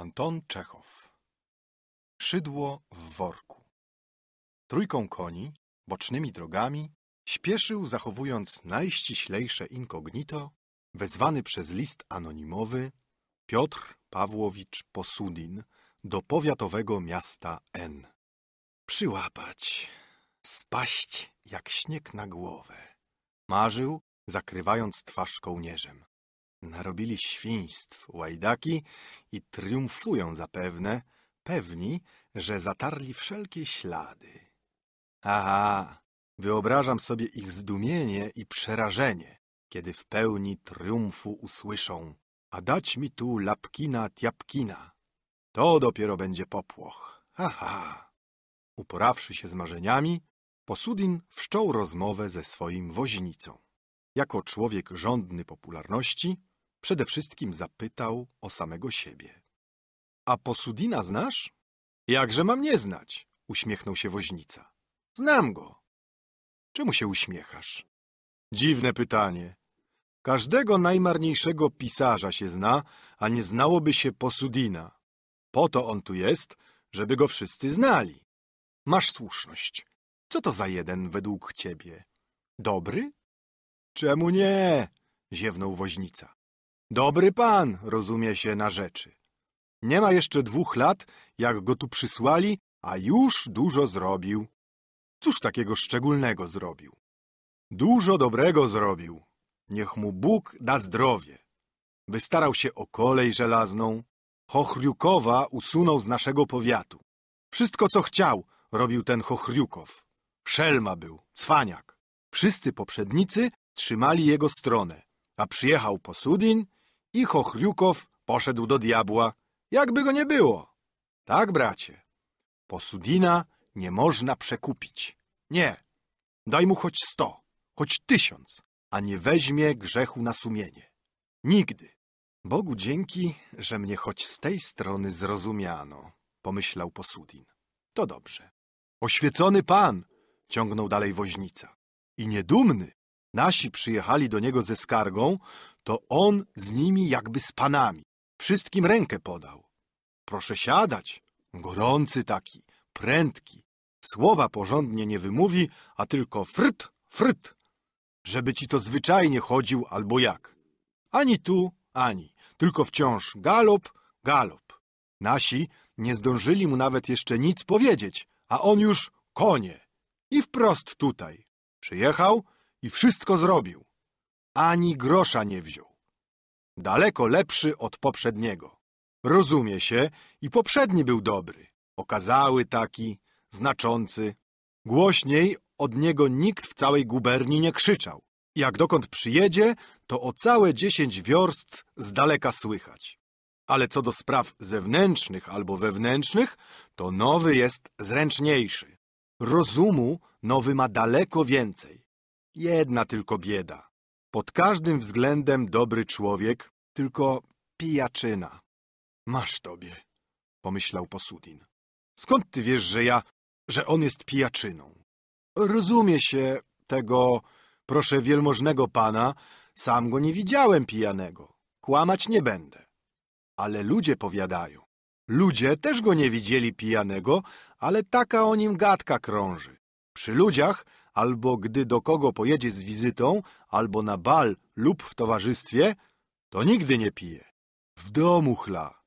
Anton Czechow Szydło w worku Trójką koni, bocznymi drogami, śpieszył, zachowując najściślejsze incognito, wezwany przez list anonimowy Piotr Pawłowicz Posudin do powiatowego miasta N. Przyłapać, spaść jak śnieg na głowę. Marzył, zakrywając twarz kołnierzem. Narobili świństw łajdaki i triumfują zapewne, pewni, że zatarli wszelkie ślady. Aha, wyobrażam sobie ich zdumienie i przerażenie, kiedy w pełni triumfu usłyszą a dać mi tu lapkina tiapkina. To dopiero będzie popłoch. Aha. Uporawszy się z marzeniami, Posudin wszczął rozmowę ze swoim woźnicą. Jako człowiek żądny popularności, przede wszystkim zapytał o samego siebie. A Posudina znasz? Jakże mam nie znać? Uśmiechnął się woźnica. Znam go. Czemu się uśmiechasz? Dziwne pytanie. Każdego najmarniejszego pisarza się zna, a nie znałoby się Posudina. Po to on tu jest, żeby go wszyscy znali. Masz słuszność. Co to za jeden według ciebie? Dobry? Czemu nie? ziewnął woźnica. Dobry pan rozumie się na rzeczy. Nie ma jeszcze dwóch lat, jak go tu przysłali, a już dużo zrobił. Cóż takiego szczególnego zrobił? Dużo dobrego zrobił. Niech mu Bóg da zdrowie. Wystarał się o kolej żelazną. Chochriukowa usunął z naszego powiatu. Wszystko, co chciał, robił ten Chochriukow. Szelma był, cwaniak. Wszyscy poprzednicy trzymali jego stronę, a przyjechał Posudin i Chochriukow poszedł do diabła, jakby go nie było. Tak, bracie, Posudina nie można przekupić. Nie, daj mu choć sto, choć tysiąc, a nie weźmie grzechu na sumienie. Nigdy. Bogu dzięki, że mnie choć z tej strony zrozumiano, pomyślał Posudin. To dobrze. Oświecony pan, ciągnął dalej woźnica. I niedumny. Nasi przyjechali do niego ze skargą, to on z nimi jakby z panami. Wszystkim rękę podał. Proszę siadać. Gorący taki, prędki. Słowa porządnie nie wymówi, a tylko fryt, fryt. Żeby ci to zwyczajnie chodził albo jak. Ani tu, ani. Tylko wciąż galop, galop. Nasi nie zdążyli mu nawet jeszcze nic powiedzieć, a on już konie. I wprost tutaj. Przyjechał i wszystko zrobił. Ani grosza nie wziął. Daleko lepszy od poprzedniego. Rozumie się, i poprzedni był dobry. Okazały taki, znaczący. Głośniej od niego nikt w całej guberni nie krzyczał. Jak dokąd przyjedzie, to o całe dziesięć wiorst z daleka słychać. Ale co do spraw zewnętrznych albo wewnętrznych, to nowy jest zręczniejszy. Rozumu nowy ma daleko więcej. Jedna tylko bieda. Pod każdym względem dobry człowiek, tylko pijaczyna. Masz tobie, pomyślał Posudin. Skąd ty wiesz, że ja, że on jest pijaczyną? Rozumie się tego, proszę wielmożnego pana, sam go nie widziałem pijanego. Kłamać nie będę. Ale ludzie powiadają. Ludzie też go nie widzieli pijanego, ale taka o nim gadka krąży. Przy ludziach, albo gdy do kogo pojedzie z wizytą, albo na bal lub w towarzystwie, to nigdy nie pije. W domu chla.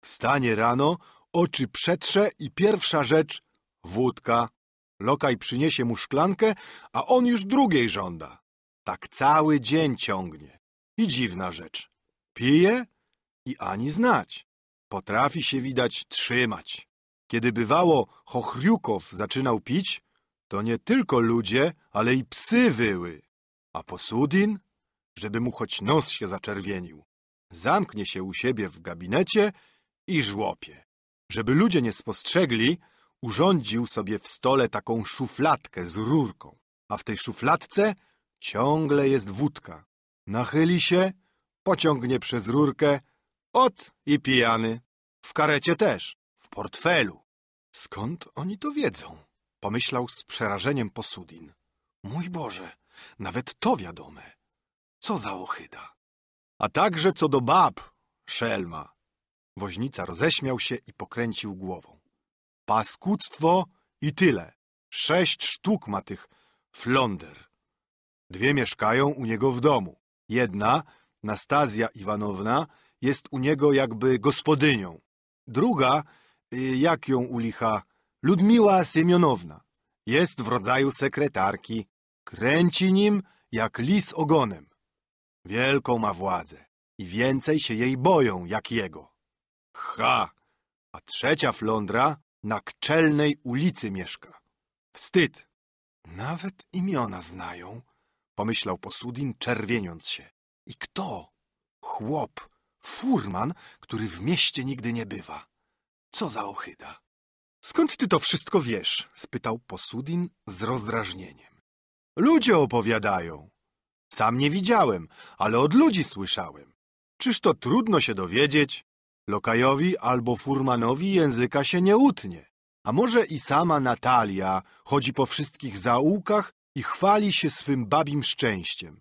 Wstanie rano, oczy przetrze i pierwsza rzecz – wódka. Lokaj przyniesie mu szklankę, a on już drugiej żąda. Tak cały dzień ciągnie. I dziwna rzecz. Pije i ani znać. Potrafi się widać trzymać. Kiedy bywało Chochriukow zaczynał pić, to nie tylko ludzie, ale i psy wyły. A Posudin, żeby mu choć nos się zaczerwienił, zamknie się u siebie w gabinecie i żłopie. Żeby ludzie nie spostrzegli, urządził sobie w stole taką szufladkę z rurką, a w tej szufladce ciągle jest wódka. Nachyli się, pociągnie przez rurkę, ot i pijany. W karecie też, w portfelu. Skąd oni to wiedzą? Pomyślał z przerażeniem Posudin. Mój Boże, nawet to wiadome. Co za ochyda. A także co do bab, szelma. Woźnica roześmiał się i pokręcił głową. Paskudztwo i tyle. Sześć sztuk ma tych flonder. Dwie mieszkają u niego w domu. Jedna, Nastazja Iwanowna, jest u niego jakby gospodynią. Druga, y, jak ją u licha, Ludmiła Semionowna. Jest w rodzaju sekretarki. Kręci nim jak lis ogonem. Wielką ma władzę i więcej się jej boją jak jego. Ha! A trzecia flądra na Kczelnej ulicy mieszka. Wstyd! Nawet imiona znają, pomyślał Posudin, czerwieniąc się. I kto? Chłop, furman, który w mieście nigdy nie bywa. Co za ochyda. Skąd ty to wszystko wiesz? spytał Posudin z rozdrażnieniem. Ludzie opowiadają. Sam nie widziałem, ale od ludzi słyszałem. Czyż to trudno się dowiedzieć? Lokajowi albo furmanowi języka się nie utnie. A może i sama Natalia chodzi po wszystkich zaułkach i chwali się swym babim szczęściem.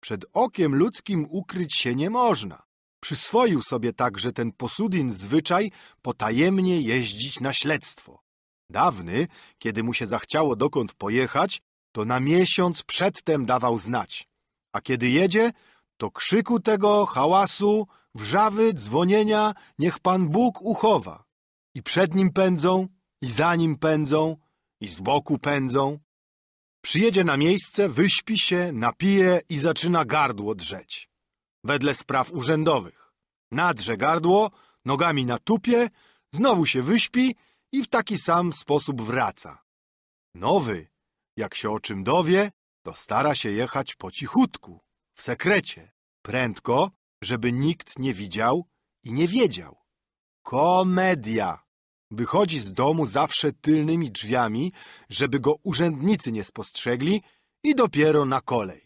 Przed okiem ludzkim ukryć się nie można. Przyswoił sobie także ten posudin zwyczaj potajemnie jeździć na śledztwo. Dawny, kiedy mu się zachciało dokąd pojechać, to na miesiąc przedtem dawał znać. A kiedy jedzie, to krzyku tego, hałasu, wrzawy, dzwonienia, niech Pan Bóg uchowa. I przed nim pędzą, i za nim pędzą, i z boku pędzą. Przyjedzie na miejsce, wyśpi się, napije i zaczyna gardło drzeć. Wedle spraw urzędowych. Nadrze gardło, nogami na tupie, znowu się wyśpi i w taki sam sposób wraca. Nowy, jak się o czym dowie, to stara się jechać po cichutku, w sekrecie, prędko, żeby nikt nie widział i nie wiedział. Komedia! Wychodzi z domu zawsze tylnymi drzwiami, żeby go urzędnicy nie spostrzegli i dopiero na kolej.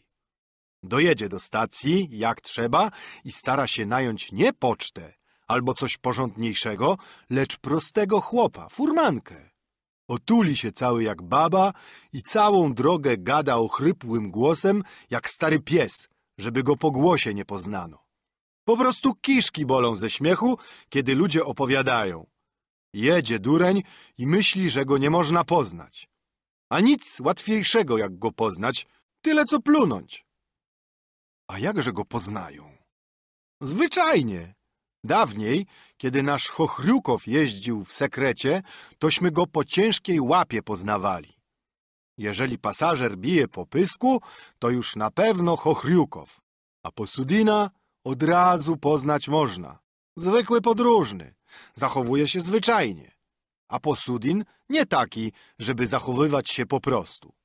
Dojedzie do stacji, jak trzeba, i stara się nająć nie pocztę albo coś porządniejszego, lecz prostego chłopa, furmankę. Otuli się cały jak baba i całą drogę gada ochrypłym głosem, jak stary pies, żeby go po głosie nie poznano. Po prostu kiszki bolą ze śmiechu, kiedy ludzie opowiadają. Jedzie dureń i myśli, że go nie można poznać. A nic łatwiejszego, jak go poznać, tyle co plunąć. A jakże go poznają? Zwyczajnie. Dawniej, kiedy nasz Chochriukow jeździł w sekrecie, tośmy go po ciężkiej łapie poznawali. Jeżeli pasażer bije po pysku, to już na pewno Chochriukow, a posudina od razu poznać można. Zwykły podróżny, zachowuje się zwyczajnie, a posudin nie taki, żeby zachowywać się po prostu.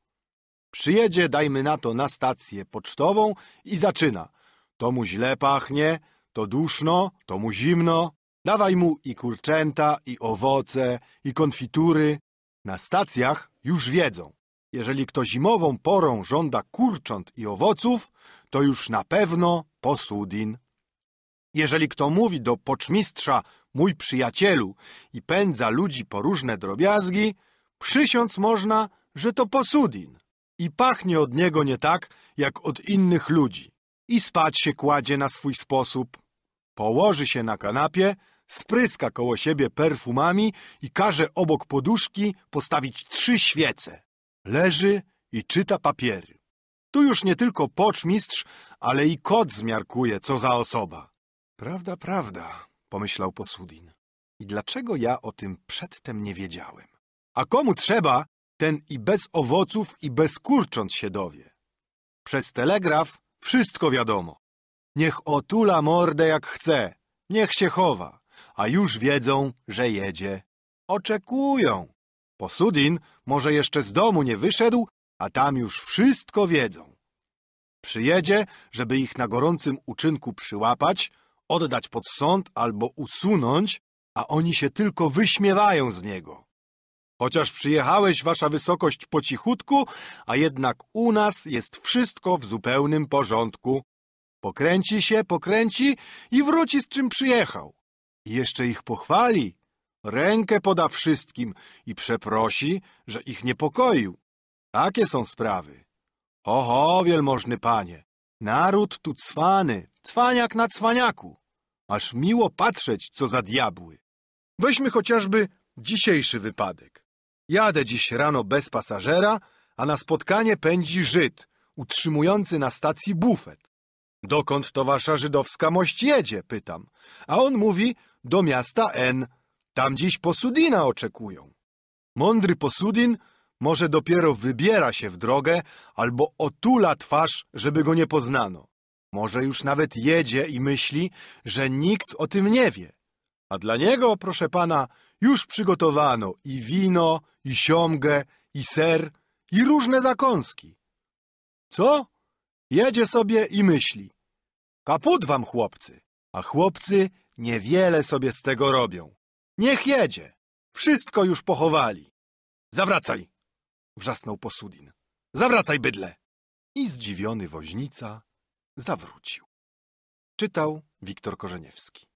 Przyjedzie, dajmy na to, na stację pocztową i zaczyna. To mu źle pachnie, to duszno, to mu zimno. Dawaj mu i kurczęta, i owoce, i konfitury. Na stacjach już wiedzą. Jeżeli kto zimową porą żąda kurcząt i owoców, to już na pewno posudin. Jeżeli kto mówi do poczmistrza mój przyjacielu i pędza ludzi po różne drobiazgi, przysiąc można, że to posudin i pachnie od niego nie tak, jak od innych ludzi. I spać się kładzie na swój sposób. Położy się na kanapie, spryska koło siebie perfumami i każe obok poduszki postawić trzy świece. Leży i czyta papiery. Tu już nie tylko poczmistrz, ale i kot zmiarkuje, co za osoba. Prawda, prawda, pomyślał posudin. I dlaczego ja o tym przedtem nie wiedziałem? A komu trzeba, ten i bez owoców, i bez kurcząc się dowie. Przez telegraf wszystko wiadomo. Niech otula mordę jak chce, niech się chowa, a już wiedzą, że jedzie. Oczekują. Posudin może jeszcze z domu nie wyszedł, a tam już wszystko wiedzą. Przyjedzie, żeby ich na gorącym uczynku przyłapać, oddać pod sąd albo usunąć, a oni się tylko wyśmiewają z niego. Chociaż przyjechałeś, wasza wysokość, po cichutku, a jednak u nas jest wszystko w zupełnym porządku. Pokręci się, pokręci i wróci z czym przyjechał. I jeszcze ich pochwali, rękę poda wszystkim i przeprosi, że ich niepokoił. Takie są sprawy. Oho, wielmożny panie, naród tu cwany, cwaniak na cwaniaku. Aż miło patrzeć, co za diabły. Weźmy chociażby dzisiejszy wypadek. Jadę dziś rano bez pasażera, a na spotkanie pędzi Żyd, utrzymujący na stacji bufet. Dokąd to wasza żydowska mość jedzie? pytam. A on mówi, do miasta N. Tam dziś posudina oczekują. Mądry posudin może dopiero wybiera się w drogę albo otula twarz, żeby go nie poznano. Może już nawet jedzie i myśli, że nikt o tym nie wie. A dla niego, proszę pana, już przygotowano i wino, i siomgę, i ser, i różne zakąski. Co? Jedzie sobie i myśli. Kaput wam, chłopcy. A chłopcy niewiele sobie z tego robią. Niech jedzie. Wszystko już pochowali. Zawracaj! Wrzasnął posudin. Zawracaj, bydle! I zdziwiony woźnica zawrócił. Czytał Wiktor Korzeniewski.